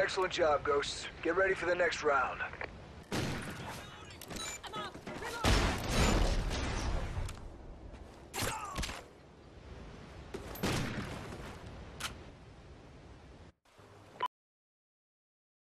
Excellent job, Ghosts. Get ready for the next round.